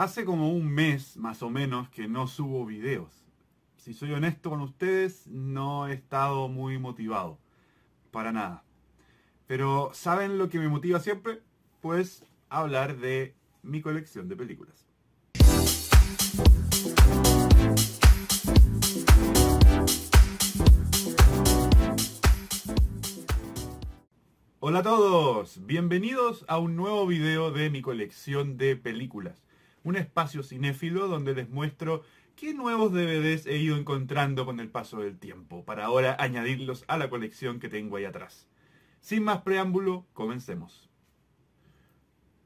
Hace como un mes más o menos que no subo videos. Si soy honesto con ustedes, no he estado muy motivado. Para nada. Pero ¿saben lo que me motiva siempre? Pues hablar de mi colección de películas. Hola a todos, bienvenidos a un nuevo video de mi colección de películas un espacio cinéfilo donde les muestro qué nuevos DVDs he ido encontrando con el paso del tiempo, para ahora añadirlos a la colección que tengo ahí atrás. Sin más preámbulo, comencemos.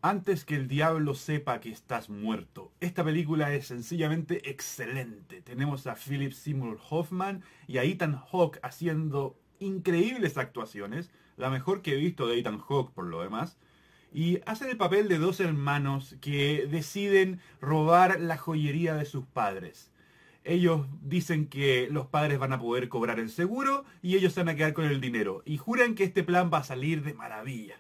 Antes que el diablo sepa que estás muerto. Esta película es sencillamente excelente. Tenemos a Philip Seymour Hoffman y a Ethan Hawke haciendo increíbles actuaciones, la mejor que he visto de Ethan Hawke por lo demás y hacen el papel de dos hermanos que deciden robar la joyería de sus padres. Ellos dicen que los padres van a poder cobrar el seguro y ellos se van a quedar con el dinero y juran que este plan va a salir de maravilla.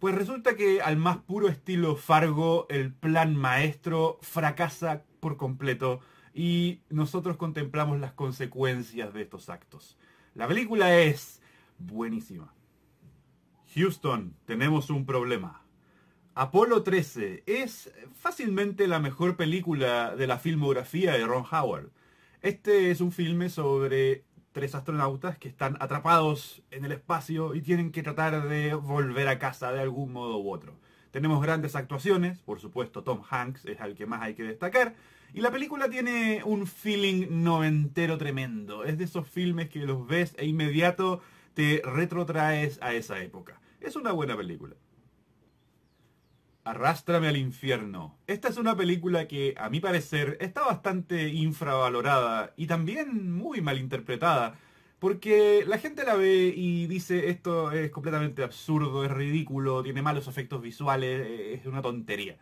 Pues resulta que al más puro estilo Fargo, el plan maestro fracasa por completo y nosotros contemplamos las consecuencias de estos actos. La película es buenísima. Houston, tenemos un problema. Apolo 13 es fácilmente la mejor película de la filmografía de Ron Howard. Este es un filme sobre tres astronautas que están atrapados en el espacio y tienen que tratar de volver a casa de algún modo u otro. Tenemos grandes actuaciones, por supuesto Tom Hanks es el que más hay que destacar, y la película tiene un feeling noventero tremendo. Es de esos filmes que los ves e inmediato te retrotraes a esa época. Es una buena película. Arrástrame al infierno. Esta es una película que, a mi parecer, está bastante infravalorada y también muy mal interpretada. Porque la gente la ve y dice esto es completamente absurdo, es ridículo, tiene malos efectos visuales, es una tontería.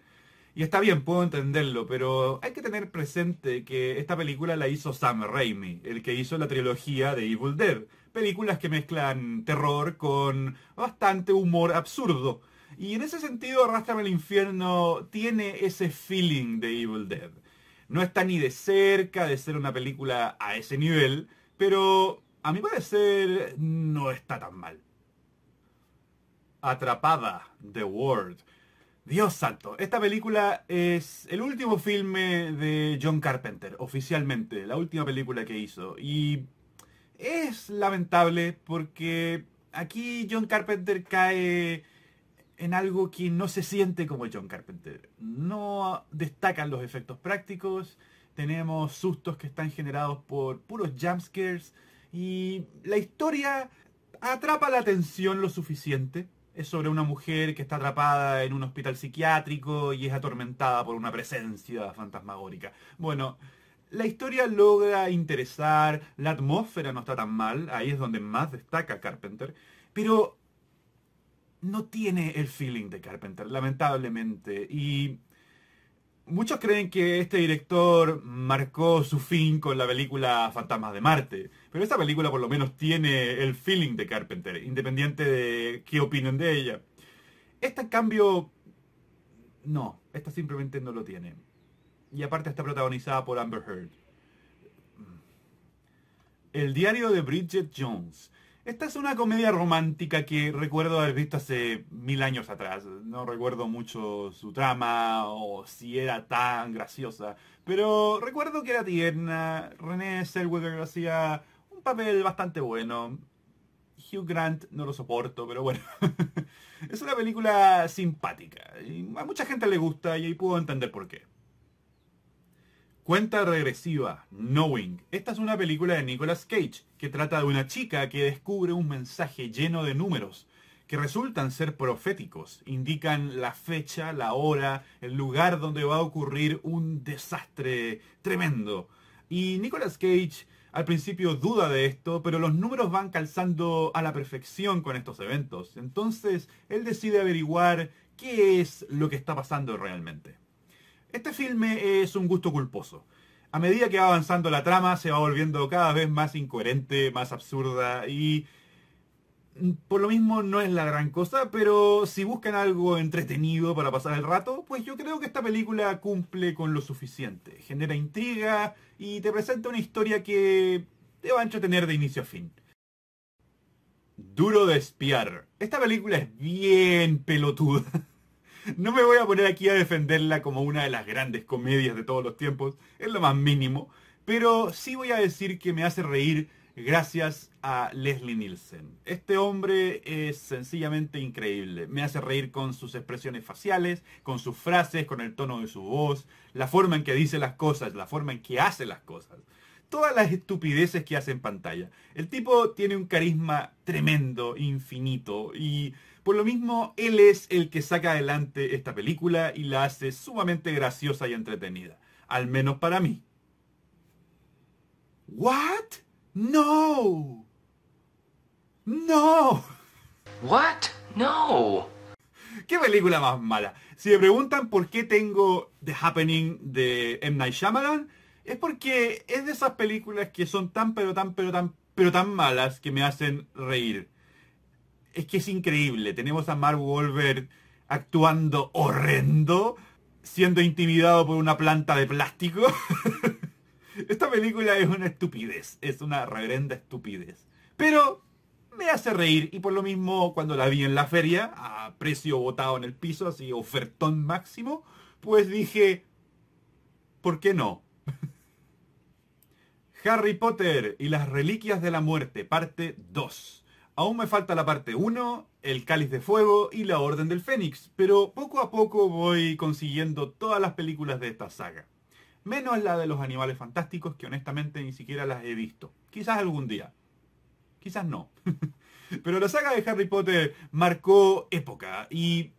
Y está bien, puedo entenderlo, pero hay que tener presente que esta película la hizo Sam Raimi, el que hizo la trilogía de Evil Dead. Películas que mezclan terror con bastante humor absurdo. Y en ese sentido, Arrastrame al infierno tiene ese feeling de Evil Dead. No está ni de cerca de ser una película a ese nivel, pero a mi parecer no está tan mal. Atrapada, The World. Dios santo, esta película es el último filme de John Carpenter, oficialmente, la última película que hizo. Y es lamentable porque aquí John Carpenter cae en algo que no se siente como John Carpenter. No destacan los efectos prácticos, tenemos sustos que están generados por puros jumpscares y la historia atrapa la atención lo suficiente es sobre una mujer que está atrapada en un hospital psiquiátrico y es atormentada por una presencia fantasmagórica. Bueno, la historia logra interesar, la atmósfera no está tan mal, ahí es donde más destaca Carpenter, pero no tiene el feeling de Carpenter, lamentablemente. Y Muchos creen que este director marcó su fin con la película Fantasmas de Marte, pero esta película por lo menos tiene el feeling de Carpenter, independiente de qué opinen de ella. Esta en cambio, no, esta simplemente no lo tiene. Y aparte está protagonizada por Amber Heard. El diario de Bridget Jones esta es una comedia romántica que recuerdo haber visto hace mil años atrás. No recuerdo mucho su trama o si era tan graciosa. Pero recuerdo que era tierna. René Zellweger hacía un papel bastante bueno. Hugh Grant no lo soporto, pero bueno. es una película simpática. Y a mucha gente le gusta y ahí puedo entender por qué. Cuenta regresiva, Knowing. Esta es una película de Nicolas Cage que trata de una chica que descubre un mensaje lleno de números que resultan ser proféticos. Indican la fecha, la hora, el lugar donde va a ocurrir un desastre tremendo. Y Nicolas Cage al principio duda de esto, pero los números van calzando a la perfección con estos eventos. Entonces él decide averiguar qué es lo que está pasando realmente. Este filme es un gusto culposo. A medida que va avanzando la trama se va volviendo cada vez más incoherente, más absurda y Por lo mismo no es la gran cosa, pero si buscan algo entretenido para pasar el rato, pues yo creo que esta película cumple con lo suficiente. Genera intriga y te presenta una historia que te va a entretener de inicio a fin. Duro de espiar. Esta película es bien pelotuda. No me voy a poner aquí a defenderla como una de las grandes comedias de todos los tiempos, es lo más mínimo, pero sí voy a decir que me hace reír gracias a Leslie Nielsen. Este hombre es sencillamente increíble. Me hace reír con sus expresiones faciales, con sus frases, con el tono de su voz, la forma en que dice las cosas, la forma en que hace las cosas. Todas las estupideces que hace en pantalla. El tipo tiene un carisma tremendo, infinito, y por lo mismo él es el que saca adelante esta película y la hace sumamente graciosa y entretenida. Al menos para mí. ¿What? No. No. What? No. ¿Qué película más mala? Si me preguntan por qué tengo The Happening de M. Night Shyamalan, es porque es de esas películas que son tan, pero tan, pero tan, pero tan malas que me hacen reír. Es que es increíble. Tenemos a Mark Wahlberg actuando horrendo, siendo intimidado por una planta de plástico. Esta película es una estupidez, es una reverenda estupidez. Pero me hace reír y por lo mismo cuando la vi en la feria, a precio botado en el piso, así ofertón máximo, pues dije, ¿por qué no? Harry Potter y las Reliquias de la Muerte, parte 2. Aún me falta la parte 1, el Cáliz de Fuego y la Orden del Fénix, pero poco a poco voy consiguiendo todas las películas de esta saga menos la de los animales fantásticos, que honestamente ni siquiera las he visto. Quizás algún día. Quizás no. Pero la saga de Harry Potter marcó época y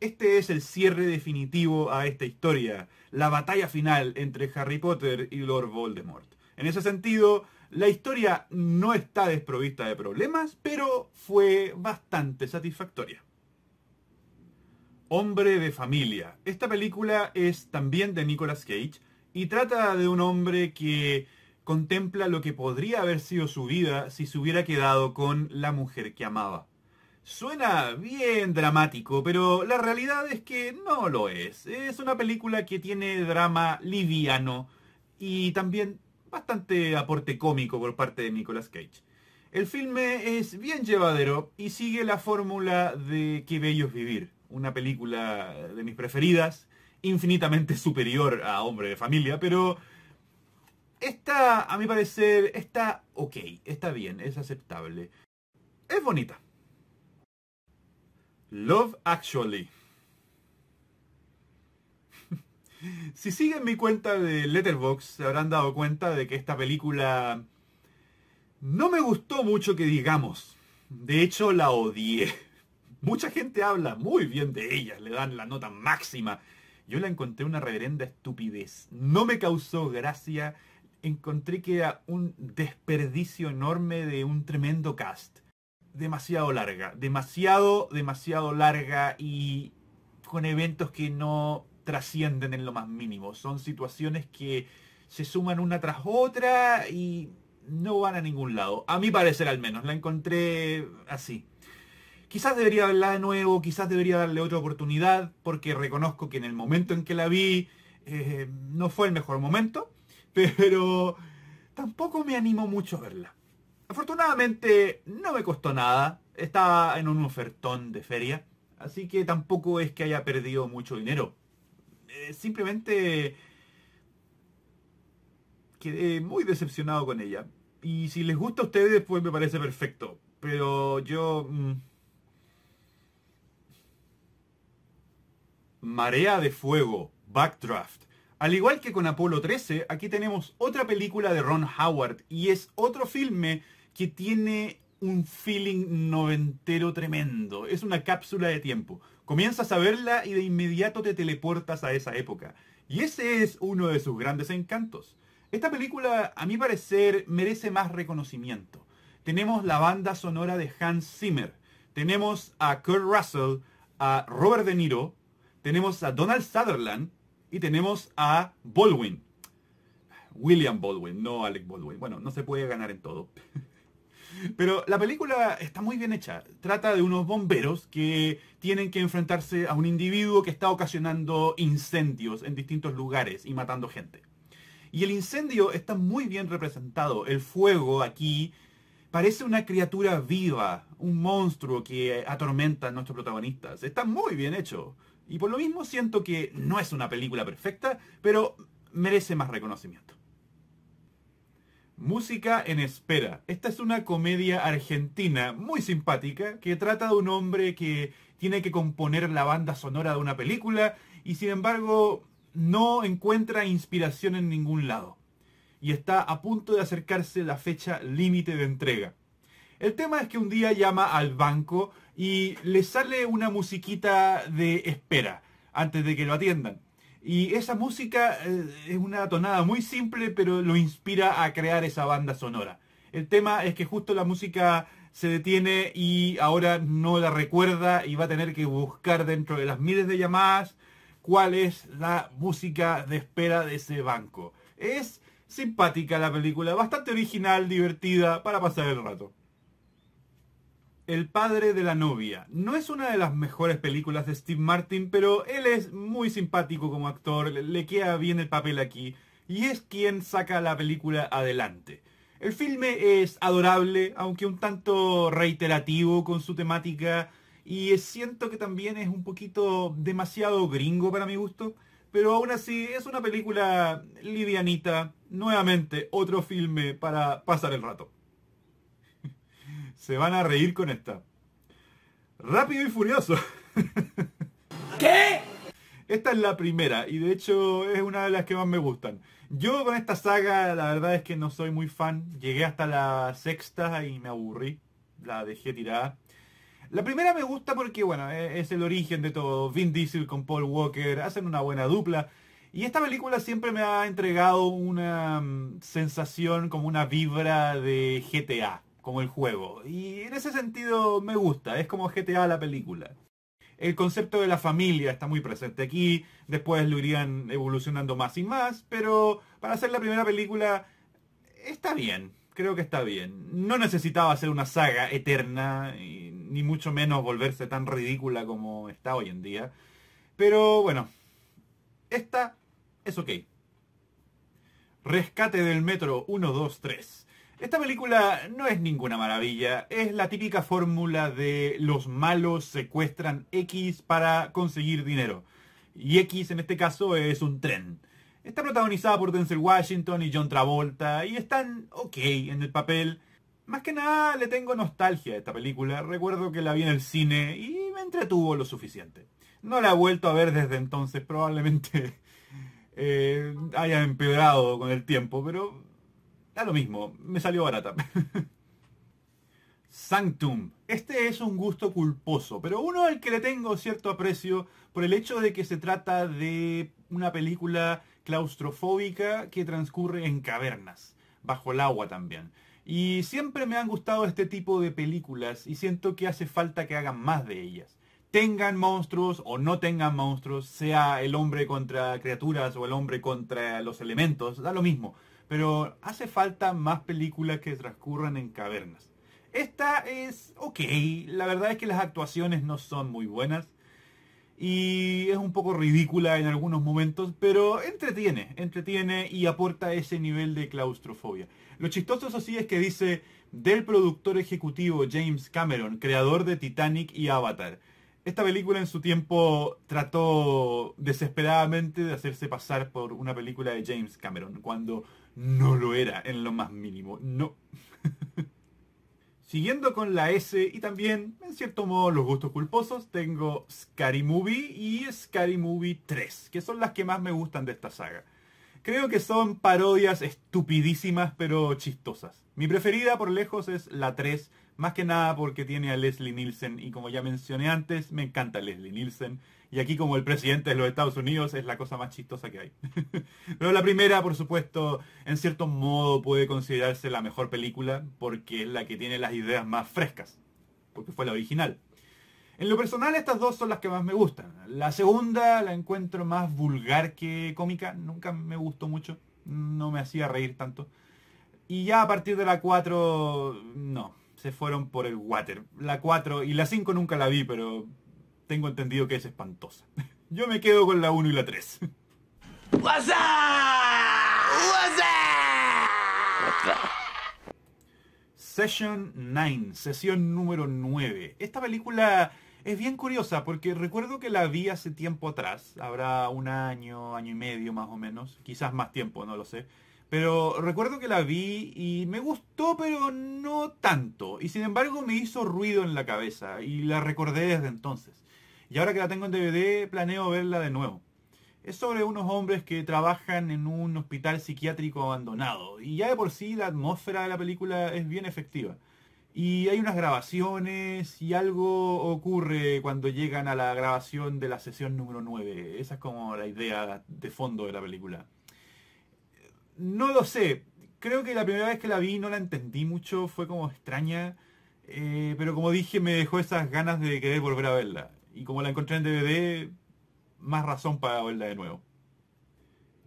este es el cierre definitivo a esta historia, la batalla final entre Harry Potter y Lord Voldemort. En ese sentido, la historia no está desprovista de problemas, pero fue bastante satisfactoria. Hombre de familia. Esta película es también de Nicolas Cage y trata de un hombre que contempla lo que podría haber sido su vida si se hubiera quedado con la mujer que amaba. Suena bien dramático, pero la realidad es que no lo es. Es una película que tiene drama liviano y también bastante aporte cómico por parte de Nicolas Cage. El filme es bien llevadero y sigue la fórmula de Qué bello es vivir, una película de mis preferidas infinitamente superior a Hombre de Familia, pero está, a mi parecer, está ok, está bien, es aceptable. Es bonita. Love Actually. Si siguen mi cuenta de Letterboxd, se habrán dado cuenta de que esta película no me gustó mucho que digamos. De hecho, la odié. Mucha gente habla muy bien de ella, le dan la nota máxima yo la encontré una reverenda estupidez. No me causó gracia. Encontré que era un desperdicio enorme de un tremendo cast. Demasiado larga. Demasiado, demasiado larga y con eventos que no trascienden en lo más mínimo. Son situaciones que se suman una tras otra y no van a ningún lado. A mi parecer al menos. La encontré así. Quizás debería verla de nuevo, quizás debería darle otra oportunidad, porque reconozco que en el momento en que la vi eh, no fue el mejor momento, pero tampoco me animo mucho a verla. Afortunadamente no me costó nada, estaba en un ofertón de feria, así que tampoco es que haya perdido mucho dinero. Eh, simplemente quedé muy decepcionado con ella. Y si les gusta a ustedes, pues me parece perfecto. Pero yo... Mm, Marea de Fuego, Backdraft. Al igual que con Apolo 13, aquí tenemos otra película de Ron Howard y es otro filme que tiene un feeling noventero tremendo. Es una cápsula de tiempo. Comienzas a verla y de inmediato te teleportas a esa época. Y ese es uno de sus grandes encantos. Esta película, a mi parecer, merece más reconocimiento. Tenemos la banda sonora de Hans Zimmer. Tenemos a Kurt Russell, a Robert De Niro, tenemos a Donald Sutherland y tenemos a Baldwin. William Baldwin, no Alec Baldwin. Bueno, no se puede ganar en todo. Pero la película está muy bien hecha. Trata de unos bomberos que tienen que enfrentarse a un individuo que está ocasionando incendios en distintos lugares y matando gente. Y el incendio está muy bien representado. El fuego aquí parece una criatura viva, un monstruo que atormenta a nuestros protagonistas. Está muy bien hecho. Y por lo mismo siento que no es una película perfecta, pero merece más reconocimiento. Música en espera. Esta es una comedia argentina muy simpática que trata de un hombre que tiene que componer la banda sonora de una película y sin embargo no encuentra inspiración en ningún lado. Y está a punto de acercarse la fecha límite de entrega. El tema es que un día llama al banco y le sale una musiquita de espera antes de que lo atiendan. Y esa música eh, es una tonada muy simple, pero lo inspira a crear esa banda sonora. El tema es que justo la música se detiene y ahora no la recuerda y va a tener que buscar dentro de las miles de llamadas cuál es la música de espera de ese banco. Es simpática la película, bastante original, divertida para pasar el rato. El padre de la novia. No es una de las mejores películas de Steve Martin, pero él es muy simpático como actor, le queda bien el papel aquí, y es quien saca la película adelante. El filme es adorable, aunque un tanto reiterativo con su temática, y siento que también es un poquito demasiado gringo para mi gusto, pero aún así es una película livianita, nuevamente otro filme para pasar el rato se van a reír con esta. Rápido y furioso. ¿Qué? Esta es la primera y de hecho es una de las que más me gustan. Yo con esta saga la verdad es que no soy muy fan. Llegué hasta la sexta y me aburrí. La dejé tirada. La primera me gusta porque, bueno, e-, es el origen de todo. Vin Diesel con Paul Walker hacen una buena dupla. Y esta película siempre me ha entregado una mm, sensación como una vibra de GTA como el juego. Y en ese sentido me gusta, es como GTA la película. El concepto de la familia está muy presente aquí, después lo irían evolucionando más y más, pero para hacer la primera película está bien, creo que está bien. No necesitaba hacer una saga eterna, ni mucho menos volverse tan ridícula como está hoy en día. Pero bueno, esta es ok. Rescate del Metro 1, 2, 3. Esta película no es ninguna maravilla, es la típica fórmula de los malos secuestran X para conseguir dinero. Y X en este caso es un tren. Está protagonizada por Denzel Washington y John Travolta y están ok en el papel. Más que nada le tengo nostalgia a esta película. Recuerdo que la vi en el cine y me entretuvo lo suficiente. No la he vuelto a ver desde entonces, probablemente eh, haya empeorado con el tiempo, pero Da lo mismo, me salió barata. Sanctum. Este es un gusto culposo, pero uno al que le tengo cierto aprecio por el hecho de que se trata de una película claustrofóbica que transcurre en cavernas, bajo el agua también. Y siempre me han gustado este tipo de películas y siento que hace falta que hagan más de ellas. Tengan monstruos o no tengan monstruos, sea el hombre contra criaturas o el hombre contra los elementos, da lo mismo pero hace falta más películas que transcurran en cavernas. Esta es ok, la verdad es que las actuaciones no son muy buenas y es un poco ridícula en algunos momentos, pero entretiene, entretiene y aporta ese nivel de claustrofobia. Lo chistoso eso sí es que dice del productor ejecutivo James Cameron, creador de Titanic y Avatar. Esta película en su tiempo trató desesperadamente de hacerse pasar por una película de James Cameron, cuando no lo era en lo más mínimo, no. Siguiendo con la S y también, en cierto modo, los gustos culposos, tengo Scary Movie y Scary Movie 3, que son las que más me gustan de esta saga. Creo que son parodias estupidísimas pero chistosas. Mi preferida por lejos es la 3, más que nada porque tiene a Leslie Nielsen y como ya mencioné antes, me encanta Leslie Nielsen. Y aquí como el presidente de los Estados Unidos es la cosa más chistosa que hay. Pero la primera, por supuesto, en cierto modo puede considerarse la mejor película porque es la que tiene las ideas más frescas. Porque fue la original. En lo personal estas dos son las que más me gustan. La segunda la encuentro más vulgar que cómica. Nunca me gustó mucho. No me hacía reír tanto. Y ya a partir de la 4, no se fueron por el water. La 4 y la 5 nunca la vi, pero tengo entendido que es espantosa. Yo me quedo con la 1 y la 3. What's up? What's up? Session 9, sesión número 9. Esta película es bien curiosa porque recuerdo que la vi hace tiempo atrás, habrá un año, año y medio más o menos, quizás más tiempo, no lo sé. Pero recuerdo que la vi y me gustó, pero no tanto. Y sin embargo me hizo ruido en la cabeza y la recordé desde entonces. Y ahora que la tengo en DVD, planeo verla de nuevo. Es sobre unos hombres que trabajan en un hospital psiquiátrico abandonado. Y ya de por sí la atmósfera de la película es bien efectiva. Y hay unas grabaciones y algo ocurre cuando llegan a la grabación de la sesión número 9. Esa es como la idea de fondo de la película. No lo sé. Creo que la primera vez que la vi no la entendí mucho. Fue como extraña. Eh, pero como dije, me dejó esas ganas de querer volver a verla. Y como la encontré en DVD, más razón para verla de nuevo.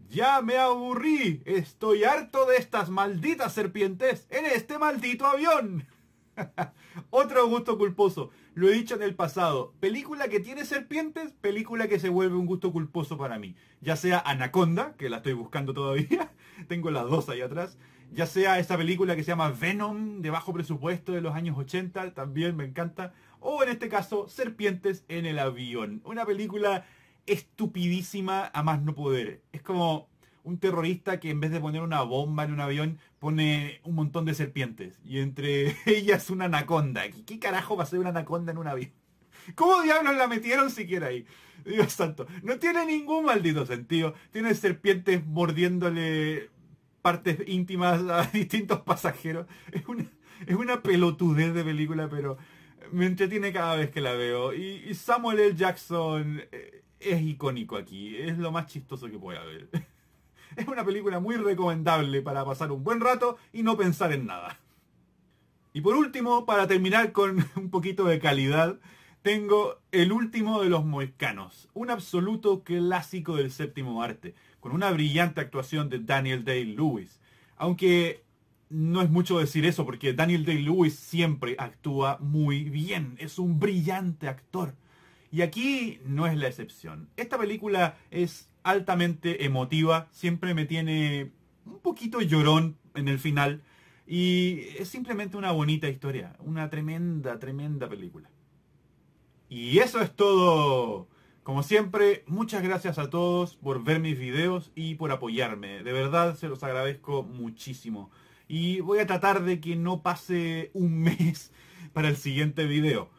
Ya me aburrí. Estoy harto de estas malditas serpientes en este maldito avión. Otro gusto culposo. Lo he dicho en el pasado. Película que tiene serpientes, película que se vuelve un gusto culposo para mí. Ya sea Anaconda, que la estoy buscando todavía. Tengo las dos ahí atrás. Ya sea esa película que se llama Venom, de bajo presupuesto de los años 80, también me encanta. O en este caso, Serpientes en el avión. Una película estupidísima a más no poder. Es como un terrorista que en vez de poner una bomba en un avión pone un montón de serpientes y entre ellas una anaconda. ¿Qué carajo va a ser una anaconda en un avión? ¿Cómo diablos la metieron siquiera ahí? Dios santo, no tiene ningún maldito sentido. Tiene serpientes mordiéndole partes íntimas a distintos pasajeros. Es una, pelotudez de película, pero me entretiene cada vez que la veo. Y, Samuel L. Jackson eh, es icónico aquí. Es lo más chistoso que puede haber. Es una película muy recomendable para pasar un buen rato y no pensar en nada. Y por último, para terminar con un poquito de calidad, tengo El último de los moicanos, un absoluto clásico del séptimo arte, con una brillante actuación de Daniel Day-Lewis. Aunque no es mucho decir eso, porque Daniel Day-Lewis siempre actúa muy bien, es un brillante actor. Y aquí no es la excepción. Esta película es altamente emotiva, siempre me tiene un poquito llorón en el final y es simplemente una bonita historia, una tremenda, tremenda película. Y eso es todo. Como siempre, muchas gracias a todos por ver mis videos y por apoyarme. De verdad se los agradezco muchísimo. Y voy a tratar de que no pase un mes para el siguiente video.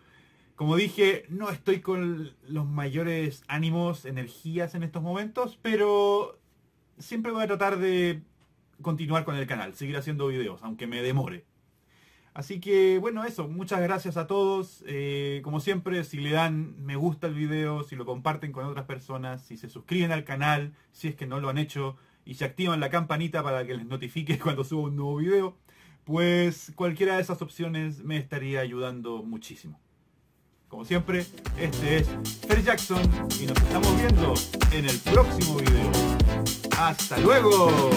Como dije, no estoy con los mayores ánimos, energías en estos momentos, pero siempre voy a tratar de continuar con el canal, seguir haciendo videos, aunque me demore. Así que bueno, eso, muchas gracias a todos. Eh, como siempre, si le dan me gusta el video, si lo comparten con otras personas, si se suscriben al canal, si es que no lo han hecho, y se activan la campanita para que les notifique cuando suba un nuevo video, pues cualquiera de esas opciones me estaría ayudando muchísimo. Como siempre, este es Fer Jackson y nos estamos viendo en el próximo video. ¡Hasta luego!